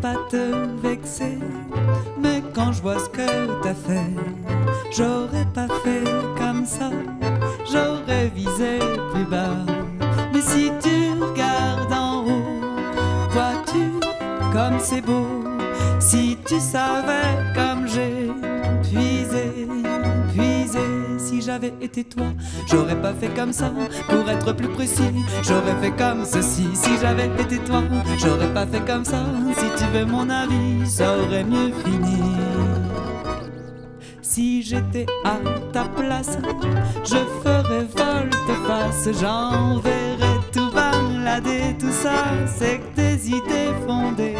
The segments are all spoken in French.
pas te vexer, mais quand je vois ce que t'as fait, j'aurais pas fait comme ça, j'aurais visé plus bas. Mais si tu regardes en haut, vois-tu comme c'est beau, si tu savais comme j'ai puisé, j'avais été toi, j'aurais pas fait comme ça, pour être plus précis, j'aurais fait comme ceci, si j'avais été toi, j'aurais pas fait comme ça, si tu veux mon avis, ça aurait mieux fini. Si j'étais à ta place, je ferais volte-face, j'enverrais tout balader, tout ça, c'est que tes idées fondées.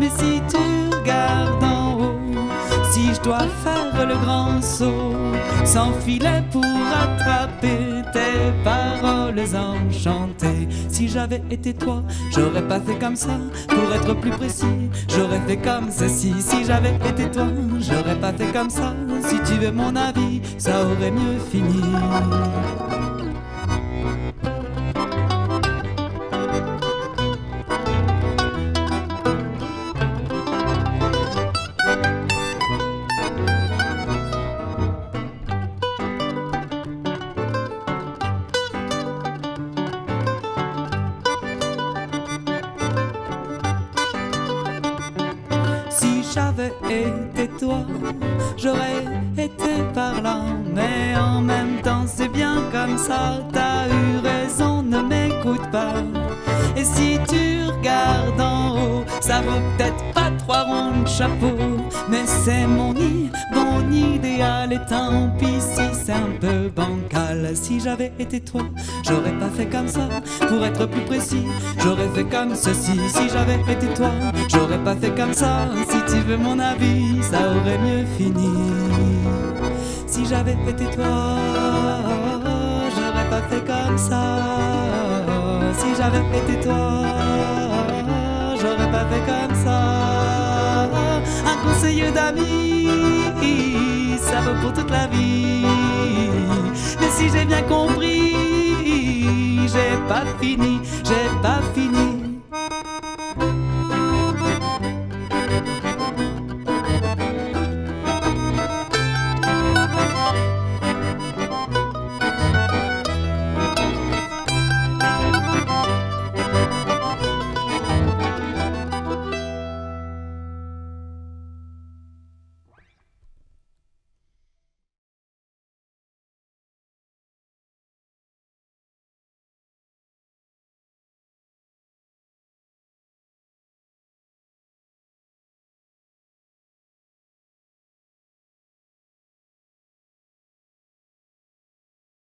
Mais si tu regardes en haut, si je dois faire le grand saut, sans filet pour attraper tes paroles enchantées. Si j'avais été toi, j'aurais pas fait comme ça, pour être plus précis, j'aurais fait comme ceci. Si j'avais été toi, j'aurais pas fait comme ça. Si tu veux mon avis, ça aurait mieux fini. J'avais été toi, j'aurais été parlant. Mais en même temps, c'est bien comme ça. T'as eu raison, ne m'écoute pas. Et si tu regardes en haut, ça vaut peut-être trois ronds de chapeau. Mais c'est mon nid, mon idéal. Et tant pis si c'est un peu bancal. Si j'avais été toi, j'aurais pas fait comme ça. Pour être plus précis, j'aurais fait comme ceci. Si j'avais été toi, j'aurais pas fait comme ça. Si tu veux mon avis, ça aurait mieux fini. Si j'avais été toi, j'aurais pas fait comme ça. Si j'avais été toi, j'aurais pas fait comme ça. Conseiller d'amis, ça vaut pour toute la vie. Mais si j'ai bien compris, j'ai pas fini, j'ai pas fini.